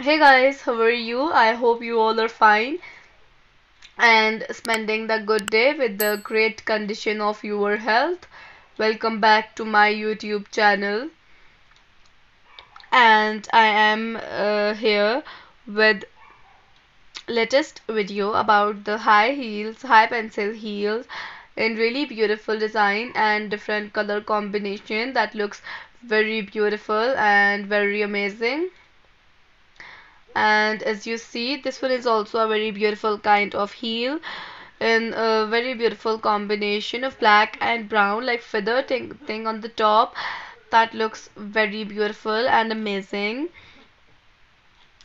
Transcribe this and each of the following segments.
Hey guys, how are you? I hope you all are fine and spending the good day with the great condition of your health. Welcome back to my YouTube channel and I am uh, here with latest video about the high heels, high pencil heels in really beautiful design and different color combination that looks very beautiful and very amazing and as you see this one is also a very beautiful kind of heel in a very beautiful combination of black and brown like feather thing, thing on the top. That looks very beautiful and amazing.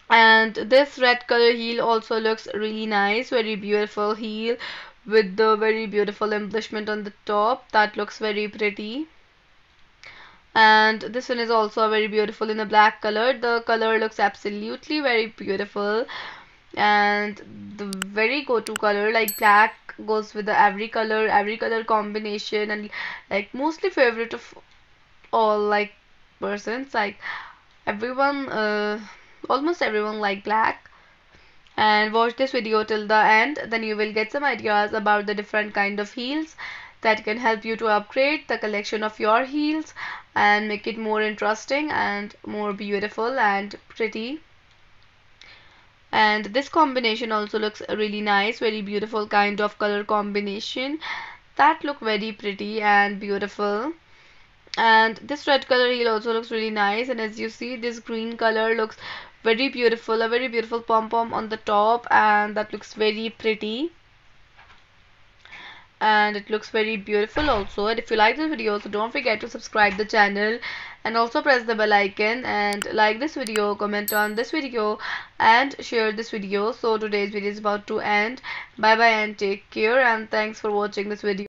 And this red color heel also looks really nice very beautiful heel with the very beautiful embellishment on the top. That looks very pretty and this one is also very beautiful in a black color. The color looks absolutely very beautiful. And the very go-to color like black goes with the every color every color combination and like mostly favorite of all like persons. Like everyone uh, almost everyone like black. And watch this video till the end. Then you will get some ideas about the different kind of heels that can help you to upgrade the collection of your heels and make it more interesting and more beautiful and pretty. And this combination also looks really nice very beautiful kind of color combination. That look very pretty and beautiful. And this red color heel also looks really nice. And as you see this green color looks very beautiful a very beautiful pom pom on the top and that looks very pretty and it looks very beautiful also. And if you like this video so don't forget to subscribe the channel and also press the bell icon and like this video comment on this video and share this video. So today's video is about to end. Bye bye and take care and thanks for watching this video